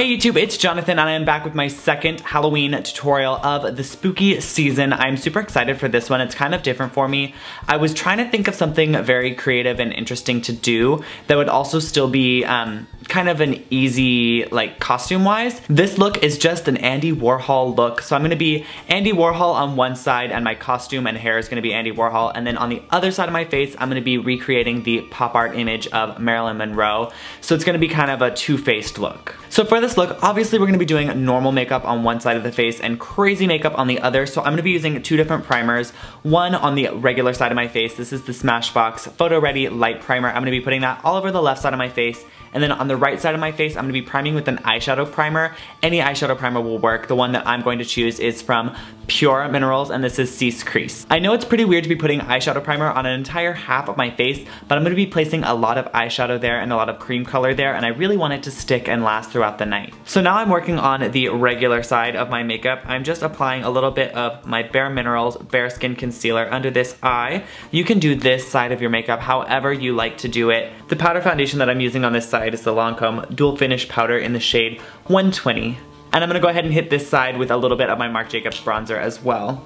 Hey YouTube, it's Jonathan and I am back with my second Halloween tutorial of the spooky season. I'm super excited for this one. It's kind of different for me. I was trying to think of something very creative and interesting to do that would also still be um, kind of an easy, like costume wise. This look is just an Andy Warhol look. So I'm gonna be Andy Warhol on one side and my costume and hair is gonna be Andy Warhol. And then on the other side of my face, I'm gonna be recreating the pop art image of Marilyn Monroe. So it's gonna be kind of a two-faced look. So for this look, obviously we're gonna be doing normal makeup on one side of the face and crazy makeup on the other. So I'm gonna be using two different primers. One on the regular side of my face. This is the Smashbox Photo Ready Light Primer. I'm gonna be putting that all over the left side of my face and then on the right side of my face, I'm gonna be priming with an eyeshadow primer. Any eyeshadow primer will work. The one that I'm going to choose is from Pure Minerals, and this is Cease Crease. I know it's pretty weird to be putting eyeshadow primer on an entire half of my face, but I'm gonna be placing a lot of eyeshadow there and a lot of cream color there, and I really want it to stick and last throughout the night. So now I'm working on the regular side of my makeup. I'm just applying a little bit of my Bare Minerals Bare Skin Concealer under this eye. You can do this side of your makeup however you like to do it. The powder foundation that I'm using on this side is the Lancome Dual Finish Powder in the shade 120. And I'm gonna go ahead and hit this side with a little bit of my Marc Jacobs bronzer as well.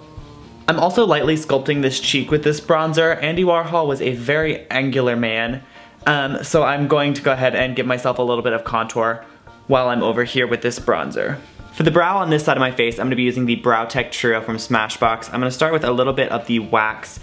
I'm also lightly sculpting this cheek with this bronzer. Andy Warhol was a very angular man, um, so I'm going to go ahead and give myself a little bit of contour while I'm over here with this bronzer. For the brow on this side of my face, I'm gonna be using the Brow Tech Trio from Smashbox. I'm gonna start with a little bit of the wax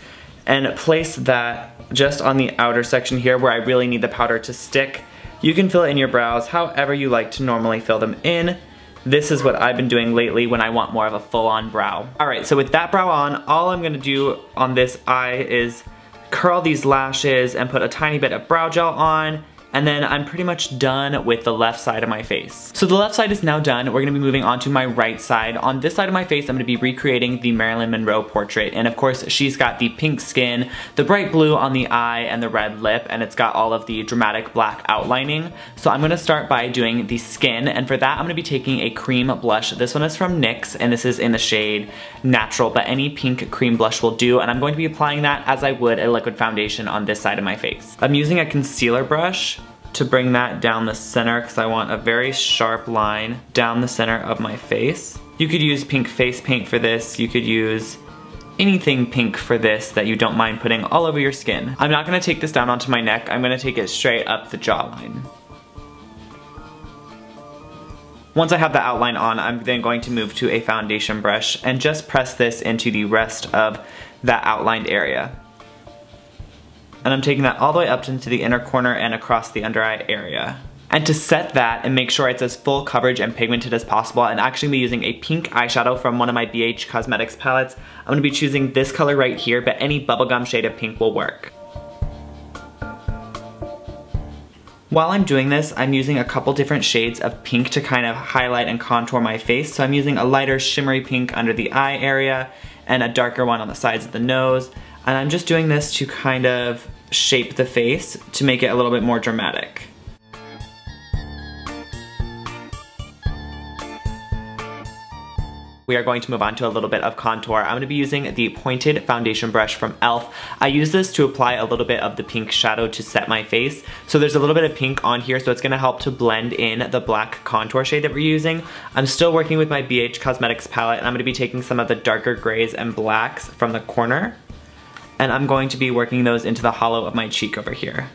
and place that just on the outer section here where I really need the powder to stick. You can fill in your brows however you like to normally fill them in. This is what I've been doing lately when I want more of a full-on brow. Alright, so with that brow on, all I'm gonna do on this eye is curl these lashes and put a tiny bit of brow gel on and then I'm pretty much done with the left side of my face. So the left side is now done. We're gonna be moving on to my right side. On this side of my face, I'm gonna be recreating the Marilyn Monroe portrait. And of course, she's got the pink skin, the bright blue on the eye, and the red lip, and it's got all of the dramatic black outlining. So I'm gonna start by doing the skin, and for that, I'm gonna be taking a cream blush. This one is from NYX, and this is in the shade Natural, but any pink cream blush will do, and I'm going to be applying that as I would a liquid foundation on this side of my face. I'm using a concealer brush to bring that down the center because I want a very sharp line down the center of my face. You could use pink face paint for this. You could use anything pink for this that you don't mind putting all over your skin. I'm not gonna take this down onto my neck. I'm gonna take it straight up the jawline. Once I have the outline on, I'm then going to move to a foundation brush and just press this into the rest of that outlined area and I'm taking that all the way up into the inner corner and across the under eye area. And to set that and make sure it's as full coverage and pigmented as possible, I'm actually gonna be using a pink eyeshadow from one of my BH Cosmetics palettes. I'm gonna be choosing this color right here, but any bubblegum shade of pink will work. While I'm doing this, I'm using a couple different shades of pink to kind of highlight and contour my face. So I'm using a lighter shimmery pink under the eye area and a darker one on the sides of the nose. And I'm just doing this to kind of shape the face to make it a little bit more dramatic. we are going to move on to a little bit of contour. I'm going to be using the pointed foundation brush from e.l.f. I use this to apply a little bit of the pink shadow to set my face. So there's a little bit of pink on here, so it's going to help to blend in the black contour shade that we're using. I'm still working with my BH Cosmetics palette, and I'm going to be taking some of the darker grays and blacks from the corner and I'm going to be working those into the hollow of my cheek over here.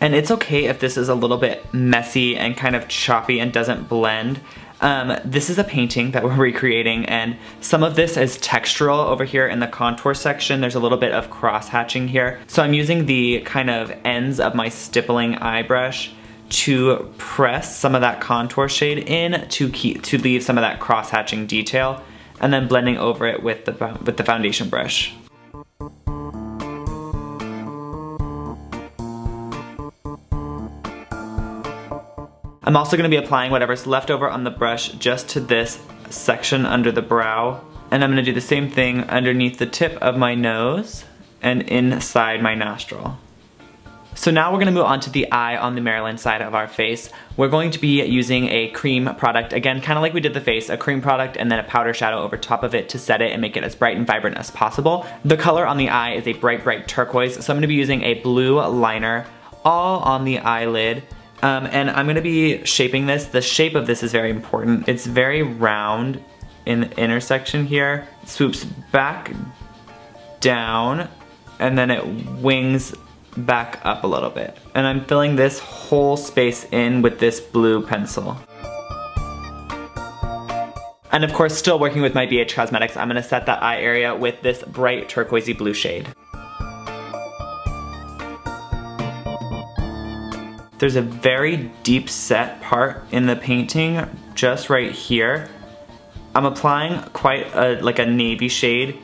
And it's okay if this is a little bit messy and kind of choppy and doesn't blend. Um, this is a painting that we're recreating and some of this is textural over here in the contour section. There's a little bit of cross hatching here. So I'm using the kind of ends of my stippling eye brush to press some of that contour shade in to keep to leave some of that cross hatching detail and then blending over it with the, with the foundation brush. I'm also going to be applying whatever's left over on the brush just to this section under the brow. And I'm going to do the same thing underneath the tip of my nose and inside my nostril. So now we're gonna move on to the eye on the Marilyn side of our face. We're going to be using a cream product, again, kind of like we did the face, a cream product and then a powder shadow over top of it to set it and make it as bright and vibrant as possible. The color on the eye is a bright, bright turquoise, so I'm gonna be using a blue liner all on the eyelid. Um, and I'm gonna be shaping this. The shape of this is very important. It's very round in the intersection here. It swoops back down and then it wings back up a little bit. And I'm filling this whole space in with this blue pencil. And of course, still working with my BH Cosmetics, I'm gonna set that eye area with this bright turquoisey blue shade. There's a very deep set part in the painting just right here. I'm applying quite a, like a navy shade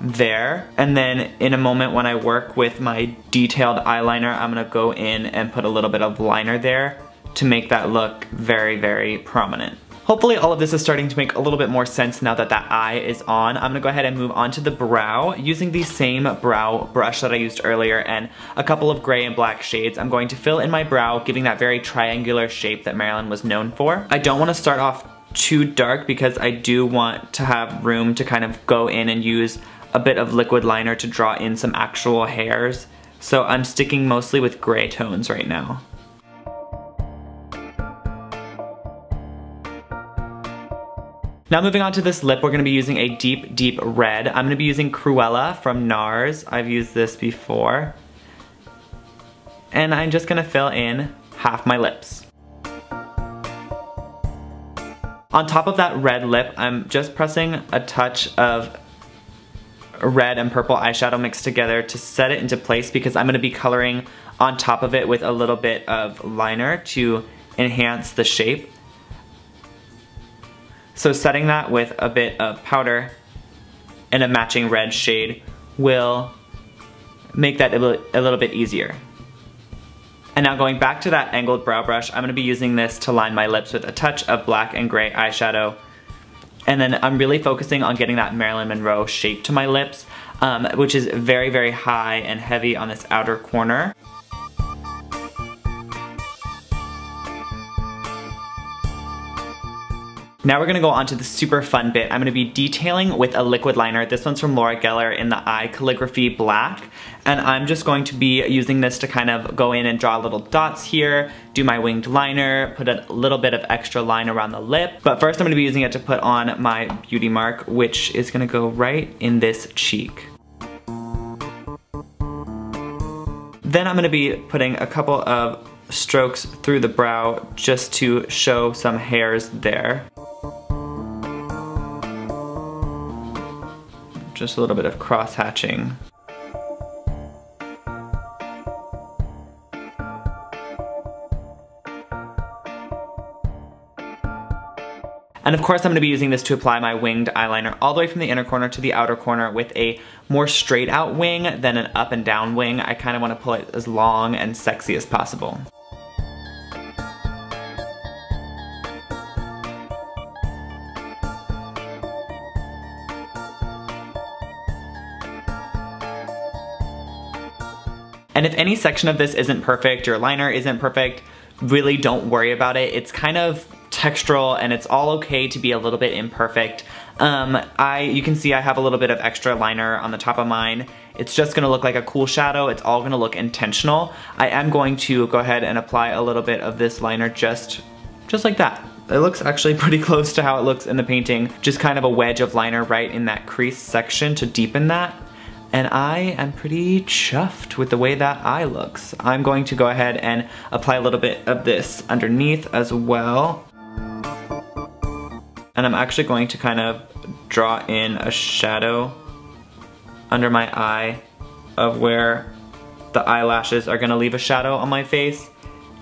there. And then in a moment when I work with my detailed eyeliner, I'm gonna go in and put a little bit of liner there to make that look very, very prominent. Hopefully all of this is starting to make a little bit more sense now that that eye is on. I'm gonna go ahead and move on to the brow using the same brow brush that I used earlier and a couple of gray and black shades. I'm going to fill in my brow, giving that very triangular shape that Marilyn was known for. I don't wanna start off too dark because I do want to have room to kind of go in and use a bit of liquid liner to draw in some actual hairs. So I'm sticking mostly with gray tones right now. Now moving on to this lip, we're gonna be using a deep, deep red. I'm gonna be using Cruella from NARS. I've used this before. And I'm just gonna fill in half my lips. On top of that red lip, I'm just pressing a touch of red and purple eyeshadow mixed together to set it into place because I'm gonna be coloring on top of it with a little bit of liner to enhance the shape. So setting that with a bit of powder and a matching red shade will make that a little bit easier. And now going back to that angled brow brush, I'm gonna be using this to line my lips with a touch of black and gray eyeshadow. And then I'm really focusing on getting that Marilyn Monroe shape to my lips, um, which is very, very high and heavy on this outer corner. Now we're gonna go on to the super fun bit. I'm gonna be detailing with a liquid liner. This one's from Laura Geller in the Eye Calligraphy Black. And I'm just going to be using this to kind of go in and draw little dots here, do my winged liner, put a little bit of extra line around the lip. But first I'm gonna be using it to put on my beauty mark, which is gonna go right in this cheek. Then I'm gonna be putting a couple of strokes through the brow just to show some hairs there. just a little bit of cross hatching. And of course I'm gonna be using this to apply my winged eyeliner all the way from the inner corner to the outer corner with a more straight out wing than an up and down wing. I kind of wanna pull it as long and sexy as possible. And if any section of this isn't perfect, your liner isn't perfect, really don't worry about it. It's kind of textural and it's all okay to be a little bit imperfect. Um, I, you can see I have a little bit of extra liner on the top of mine. It's just gonna look like a cool shadow. It's all gonna look intentional. I am going to go ahead and apply a little bit of this liner just, just like that. It looks actually pretty close to how it looks in the painting. Just kind of a wedge of liner right in that crease section to deepen that and I am pretty chuffed with the way that eye looks. I'm going to go ahead and apply a little bit of this underneath as well. And I'm actually going to kind of draw in a shadow under my eye of where the eyelashes are gonna leave a shadow on my face.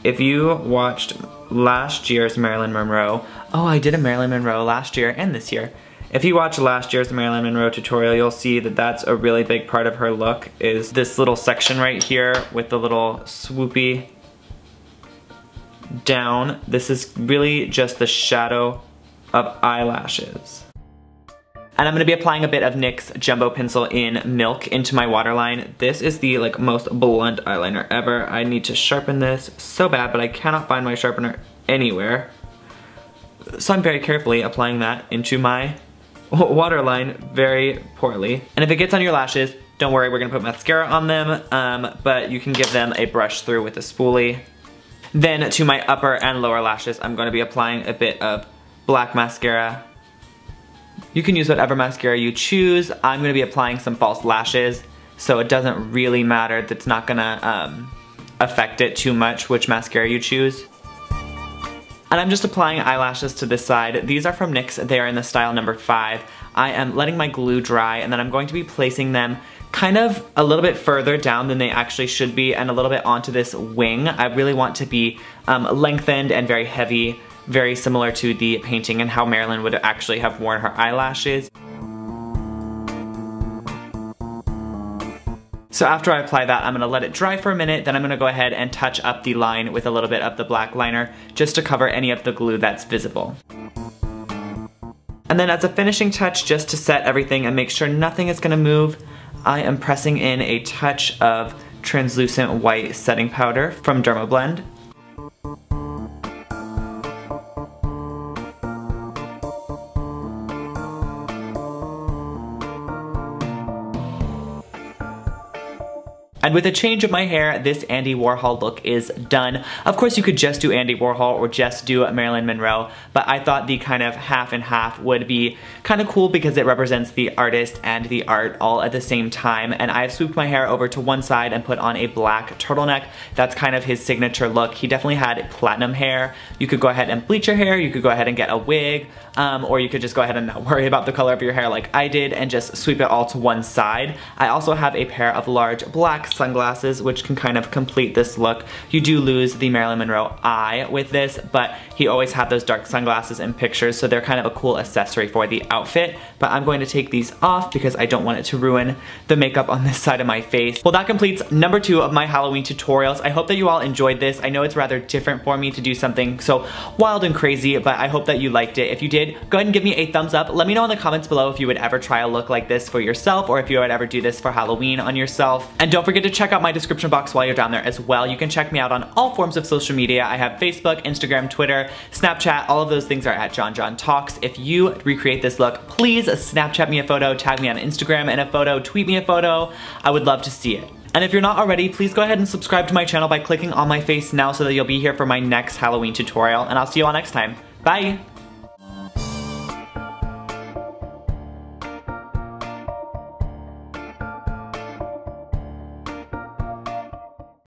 If you watched last year's Marilyn Monroe, oh I did a Marilyn Monroe last year and this year, if you watch last year's Marilyn Monroe tutorial, you'll see that that's a really big part of her look is this little section right here with the little swoopy down. This is really just the shadow of eyelashes. And I'm gonna be applying a bit of NYX Jumbo Pencil in Milk into my waterline. This is the like most blunt eyeliner ever. I need to sharpen this so bad, but I cannot find my sharpener anywhere. So I'm very carefully applying that into my waterline very poorly. And if it gets on your lashes, Don't worry, we're gonna put mascara on them, um, but you can give them a brush through with a spoolie. Then to my upper and lower lashes, I'm gonna be applying a bit of black mascara. You can use whatever mascara you choose. I'm gonna be applying some false lashes, so it doesn't really matter. That's not gonna um, affect it too much which mascara you choose. And I'm just applying eyelashes to this side. These are from NYX, they are in the style number five. I am letting my glue dry and then I'm going to be placing them kind of a little bit further down than they actually should be and a little bit onto this wing. I really want to be um, lengthened and very heavy, very similar to the painting and how Marilyn would actually have worn her eyelashes. So after I apply that, I'm gonna let it dry for a minute, then I'm gonna go ahead and touch up the line with a little bit of the black liner just to cover any of the glue that's visible. And then as a finishing touch, just to set everything and make sure nothing is gonna move, I am pressing in a touch of translucent white setting powder from Dermablend. And with a change of my hair, this Andy Warhol look is done. Of course, you could just do Andy Warhol or just do Marilyn Monroe, but I thought the kind of half and half would be kind of cool because it represents the artist and the art all at the same time. And I've swooped my hair over to one side and put on a black turtleneck. That's kind of his signature look. He definitely had platinum hair. You could go ahead and bleach your hair, you could go ahead and get a wig, um, or you could just go ahead and not worry about the color of your hair like I did and just sweep it all to one side. I also have a pair of large black sunglasses, which can kind of complete this look. You do lose the Marilyn Monroe eye with this, but he always had those dark sunglasses in pictures, so they're kind of a cool accessory for the outfit. But I'm going to take these off because I don't want it to ruin the makeup on this side of my face. Well, that completes number two of my Halloween tutorials. I hope that you all enjoyed this. I know it's rather different for me to do something so wild and crazy, but I hope that you liked it. If you did, go ahead and give me a thumbs up. Let me know in the comments below if you would ever try a look like this for yourself or if you would ever do this for Halloween on yourself. And don't forget to check out my description box while you're down there as well. You can check me out on all forms of social media. I have Facebook, Instagram, Twitter, Snapchat, all of those things are at jonjontalks. If you recreate this look, please Snapchat me a photo, tag me on Instagram in a photo, tweet me a photo. I would love to see it. And if you're not already, please go ahead and subscribe to my channel by clicking on my face now so that you'll be here for my next Halloween tutorial. And I'll see you all next time. Bye!